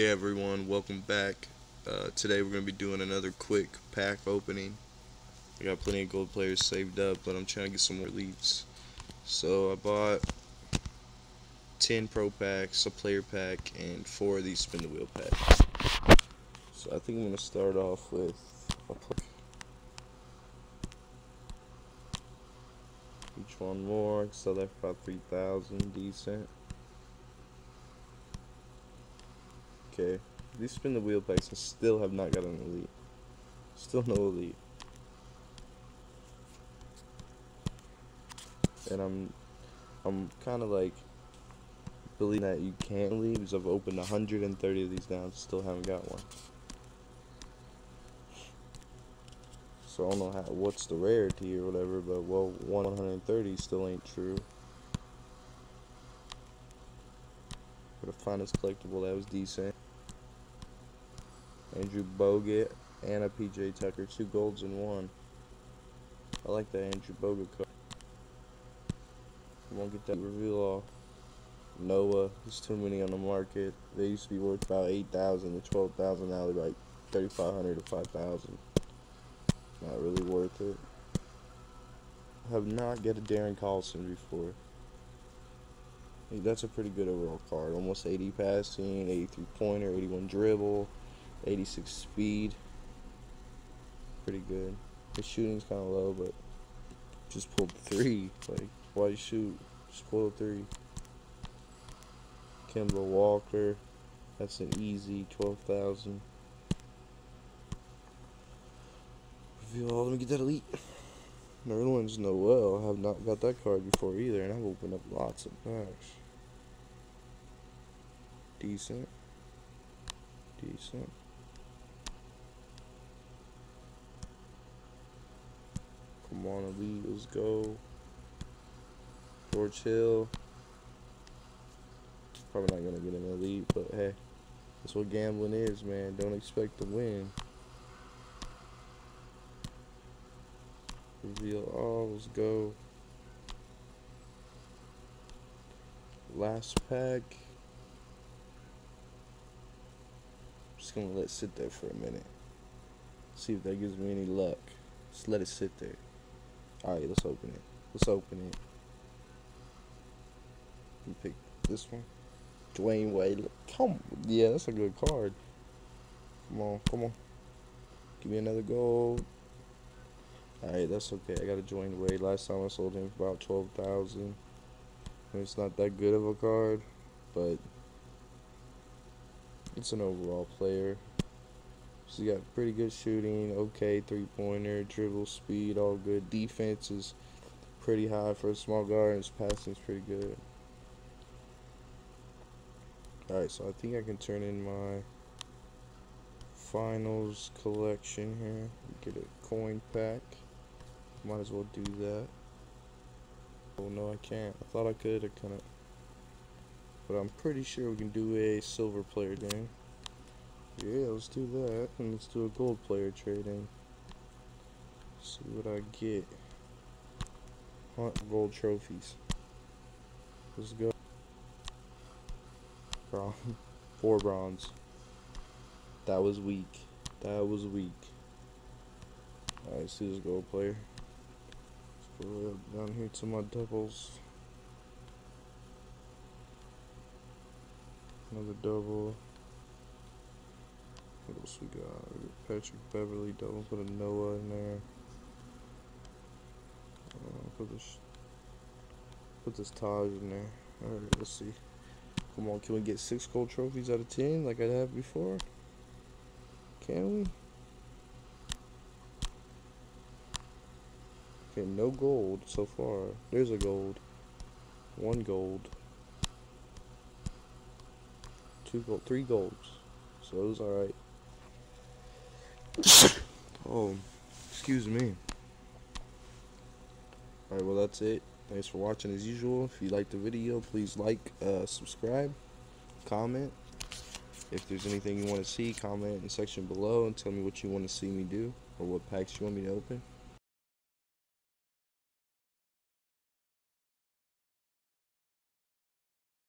Hey everyone, welcome back. Uh, today we're going to be doing another quick pack opening. I got plenty of gold players saved up, but I'm trying to get some more leads. So I bought 10 pro packs, a player pack, and 4 of these spin the wheel packs. So I think I'm going to start off with. Each one more, sell that for about 3000 decent. Okay, these spin the wheel packs and still have not got an elite. Still no elite. And I'm I'm kind of like believing that you can't leave because I've opened 130 of these down, still haven't got one. So I don't know how what's the rarity or whatever, but well, 130 still ain't true. For the finest collectible, that was decent. Andrew Bogut and a PJ Tucker, two golds in one. I like that Andrew Bogut card. Won't get that reveal off. Noah, there's too many on the market. They used to be worth about 8000 to 12000 now they're like 3500 to 5000 Not really worth it. I have not get a Darren Collison before. That's a pretty good overall card. Almost 80 passing, 83 pointer, 81 dribble. 86 speed. Pretty good. His shooting's kind of low, but just pulled three. Like, why shoot? Just pull three. Kemba Walker. That's an easy 12,000. Reveal all. Let me get that elite. Nerlens Noel. I have not got that card before either, and I've opened up lots of packs. Decent. Decent. Come on, let's go. George Hill. Probably not gonna get an elite, but hey, that's what gambling is, man. Don't expect to win. Reveal all, let's go. Last pack. Just gonna let it sit there for a minute. See if that gives me any luck. Just let it sit there. Alright, let's open it. Let's open it. You pick this one. Dwyane Wade. Come Yeah, that's a good card. Come on, come on. Give me another gold. Alright, that's okay. I got a Dwyane Wade. Last time I sold him for about 12000 It's not that good of a card, but it's an overall player. She's got pretty good shooting, okay three pointer, dribble speed, all good. Defense is pretty high for a small guard, and his passing is pretty good. Alright, so I think I can turn in my finals collection here. Get a coin pack. Might as well do that. Oh no, I can't. I thought I could. I couldn't. But I'm pretty sure we can do a silver player game. Yeah, let's do that. And let's do a gold player trading. See what I get. Hunt gold trophies. Let's go. Bron Four bronze. That was weak. That was weak. Alright, see this gold player. Let's go up down here to my doubles. Another double. Else we got? Patrick Beverley, double. Put a Noah in there. Uh, put this. Put this Taj in there. All right, let's see. Come on, can we get six gold trophies out of ten like I have before? Can we? Okay, no gold so far. There's a gold. One gold. Two gold. Three golds. So it was alright. Oh, excuse me. Alright, well that's it. Thanks for watching as usual. If you liked the video, please like, uh, subscribe, comment. If there's anything you want to see, comment in the section below and tell me what you want to see me do or what packs you want me to open.